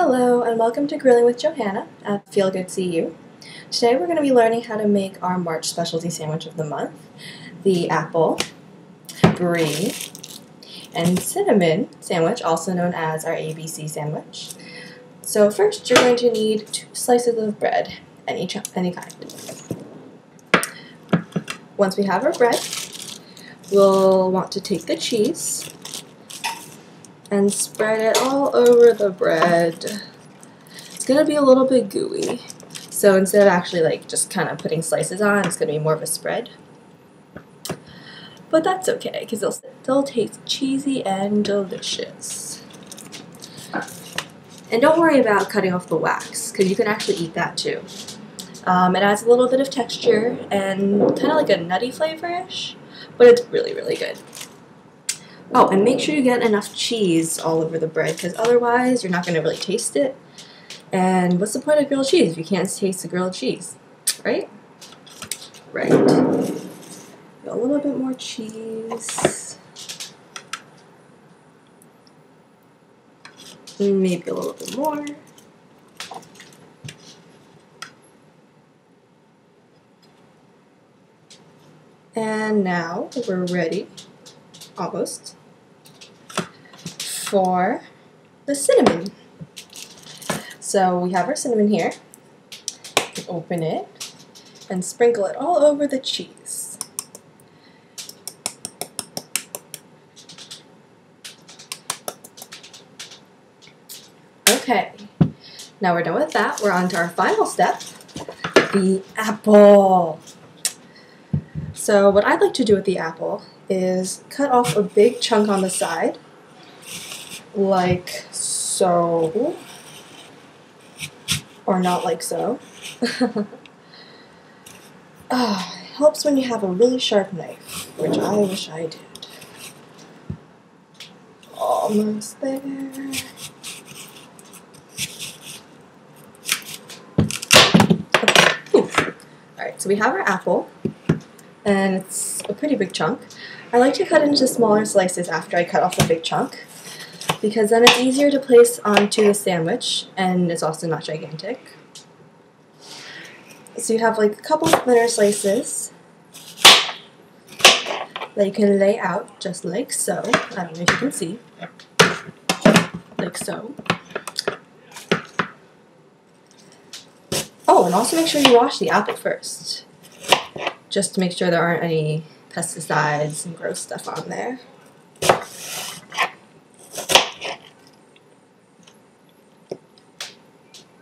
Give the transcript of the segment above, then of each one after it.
Hello and welcome to Grilling with Johanna at Feel Good CU. Today we're going to be learning how to make our March specialty sandwich of the month, the apple, brie, and cinnamon sandwich, also known as our ABC sandwich. So first you're going to need two slices of bread, any, any kind. Once we have our bread, we'll want to take the cheese and spread it all over the bread. It's gonna be a little bit gooey. So instead of actually like just kind of putting slices on, it's gonna be more of a spread. But that's okay, because it'll still taste cheesy and delicious. And don't worry about cutting off the wax, because you can actually eat that too. Um, it adds a little bit of texture and kind of like a nutty flavor-ish, but it's really, really good. Oh, and make sure you get enough cheese all over the bread because otherwise you're not going to really taste it. And what's the point of grilled cheese if you can't taste the grilled cheese, right? Right. A little bit more cheese. Maybe a little bit more. And now we're ready, almost, for the cinnamon. So we have our cinnamon here. Open it and sprinkle it all over the cheese. Okay, now we're done with that. We're on to our final step, the apple. So what I'd like to do with the apple is cut off a big chunk on the side like so, or not like so. oh, it helps when you have a really sharp knife, which I wish I did. Almost there. Okay. Alright, so we have our apple, and it's a pretty big chunk. I like to cut into smaller slices after I cut off the big chunk because then it's easier to place onto the sandwich and it's also not gigantic. So you have like a couple thinner slices that you can lay out just like so. I don't know if you can see. Like so. Oh, and also make sure you wash the apple first. Just to make sure there aren't any pesticides and gross stuff on there.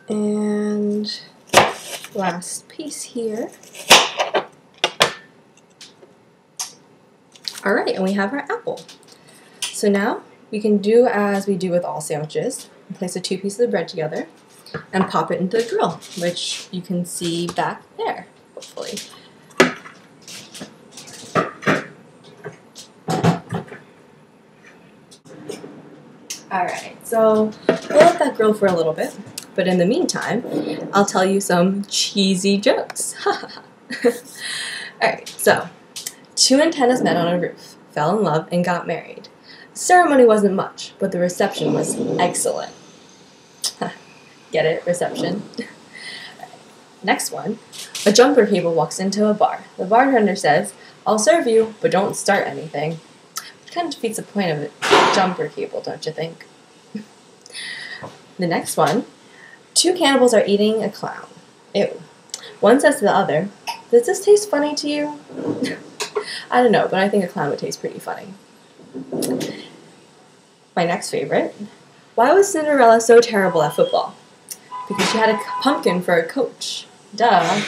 And last piece here. All right, and we have our apple. So now we can do as we do with all sandwiches. Place the two pieces of bread together and pop it into the grill, which you can see back there, hopefully. All right, so we'll let that grill for a little bit. But in the meantime, I'll tell you some cheesy jokes. Alright, so two antennas met on a roof, fell in love, and got married. The ceremony wasn't much, but the reception was excellent. Get it? Reception. Next one. A jumper cable walks into a bar. The bartender says, I'll serve you, but don't start anything. Kind of defeats the point of a jumper cable, don't you think? the next one. Two cannibals are eating a clown. Ew. One says to the other, Does this taste funny to you? I don't know, but I think a clown would taste pretty funny. My next favorite. Why was Cinderella so terrible at football? Because she had a pumpkin for a coach. Duh. I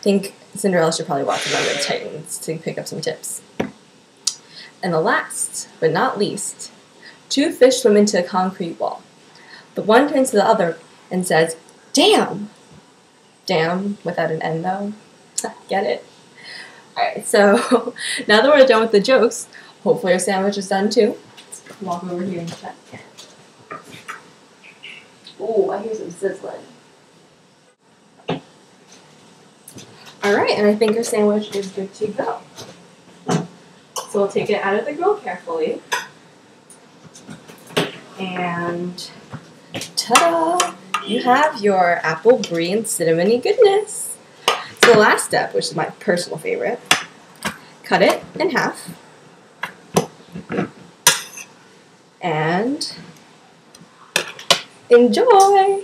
think Cinderella should probably watch Remember the Titans to pick up some tips. And the last, but not least, two fish swim into a concrete wall. The one turns to the other and says, damn. Damn, without an N though. Get it? Alright, so now that we're done with the jokes, hopefully our sandwich is done too. Let's walk over here and check. Oh, I hear some sizzling. Alright, and I think our sandwich is good to go. So we'll take it out of the grill carefully. And ta-da! You have your apple brie and cinnamony goodness. So the last step, which is my personal favorite, cut it in half. And enjoy!